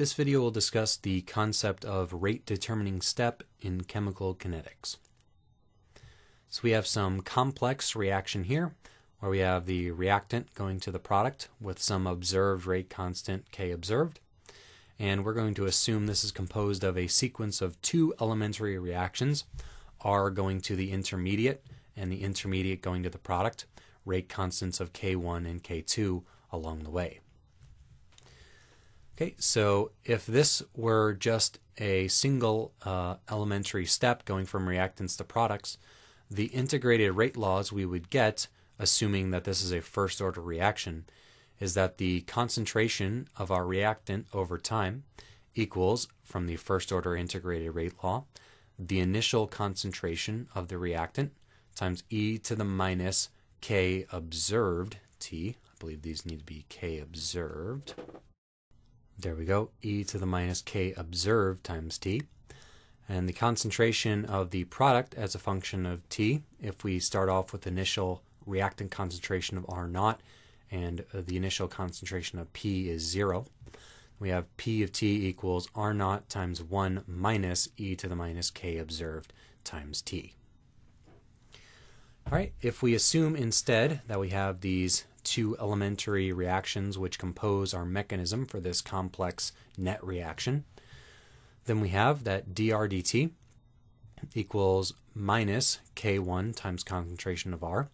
this video will discuss the concept of rate determining step in chemical kinetics. So we have some complex reaction here where we have the reactant going to the product with some observed rate constant K observed. And we're going to assume this is composed of a sequence of two elementary reactions, R going to the intermediate and the intermediate going to the product, rate constants of K1 and K2 along the way. Okay, so if this were just a single uh, elementary step going from reactants to products, the integrated rate laws we would get, assuming that this is a first order reaction, is that the concentration of our reactant over time equals, from the first order integrated rate law, the initial concentration of the reactant times e to the minus k observed t. I believe these need to be k observed. There we go, e to the minus k observed times t. And the concentration of the product as a function of t, if we start off with initial reactant concentration of R naught and the initial concentration of P is 0, we have P of t equals R naught times 1 minus e to the minus k observed times t. All right, if we assume instead that we have these two elementary reactions which compose our mechanism for this complex net reaction, then we have that dr dt equals minus k1 times concentration of R.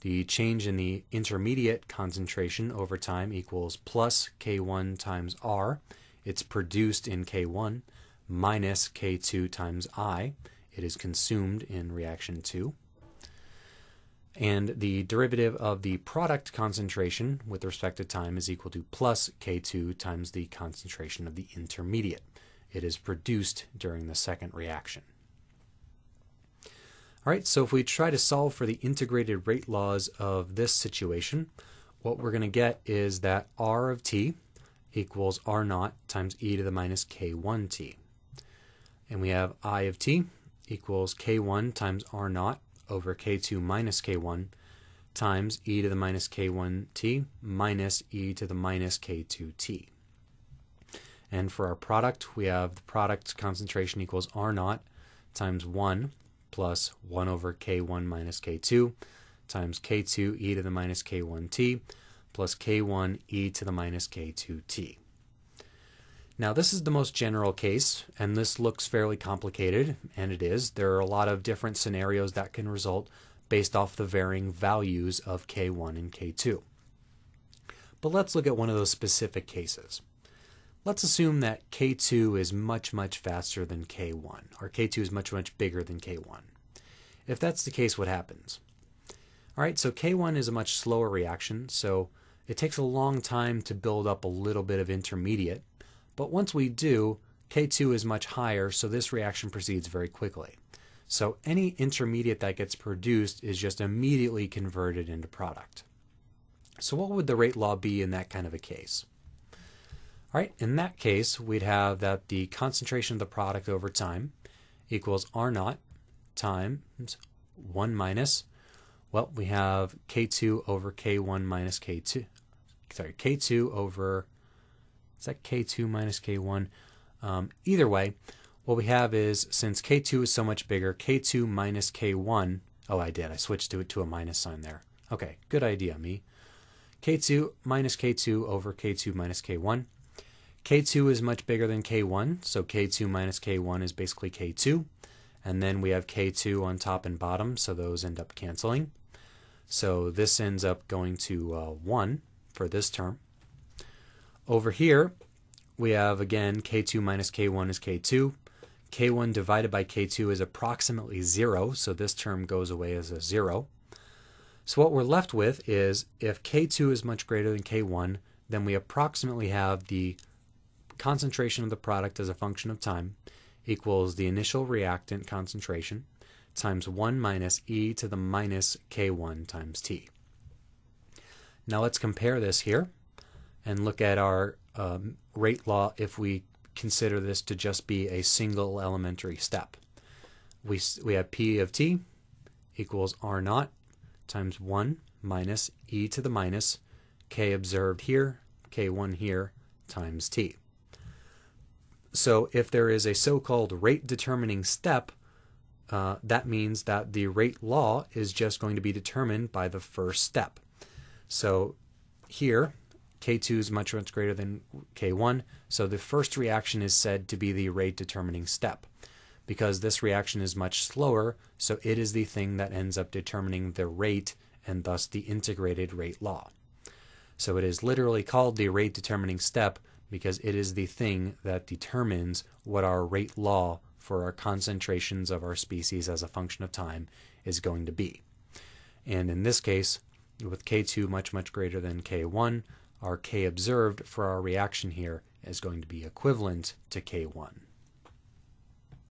The change in the intermediate concentration over time equals plus k1 times R. It's produced in k1 minus k2 times I. It is consumed in reaction 2 and the derivative of the product concentration with respect to time is equal to plus K2 times the concentration of the intermediate. It is produced during the second reaction. All right, so if we try to solve for the integrated rate laws of this situation, what we're going to get is that R of t equals R naught times e to the minus k1t. And we have I of t equals k1 times R naught over k2 minus k1 times e to the minus k1t minus e to the minus k2t. And for our product, we have the product concentration equals R naught times 1 plus 1 over k1 minus k2 times k2 e to the minus k1t plus k1 e to the minus k2t. Now, this is the most general case, and this looks fairly complicated, and it is. There are a lot of different scenarios that can result based off the varying values of K1 and K2. But let's look at one of those specific cases. Let's assume that K2 is much, much faster than K1, or K2 is much, much bigger than K1. If that's the case, what happens? All right, so K1 is a much slower reaction, so it takes a long time to build up a little bit of intermediate, but once we do, K2 is much higher, so this reaction proceeds very quickly. So any intermediate that gets produced is just immediately converted into product. So what would the rate law be in that kind of a case? All right, in that case, we'd have that the concentration of the product over time equals R naught times 1 minus, well, we have K2 over K1 minus K2, sorry, K2 over is that K2 minus K1? Um, either way, what we have is since K2 is so much bigger, K2 minus K1. Oh, I did. I switched to it to a minus sign there. Okay, good idea, me. K2 minus K2 over K2 minus K1. K2 is much bigger than K1, so K2 minus K1 is basically K2. And then we have K2 on top and bottom, so those end up canceling. So this ends up going to uh, 1 for this term. Over here, we have again k2 minus k1 is k2. k1 divided by k2 is approximately 0, so this term goes away as a 0. So what we're left with is if k2 is much greater than k1, then we approximately have the concentration of the product as a function of time equals the initial reactant concentration times 1 minus e to the minus k1 times t. Now let's compare this here and look at our um, rate law if we consider this to just be a single elementary step. We, we have P of t equals R naught times 1 minus e to the minus k observed here, k1 here, times t. So if there is a so-called rate determining step, uh, that means that the rate law is just going to be determined by the first step. So here, K2 is much, much greater than K1, so the first reaction is said to be the rate determining step. Because this reaction is much slower, so it is the thing that ends up determining the rate and thus the integrated rate law. So it is literally called the rate determining step because it is the thing that determines what our rate law for our concentrations of our species as a function of time is going to be. And in this case, with K2 much, much greater than K1, our K observed for our reaction here is going to be equivalent to K1.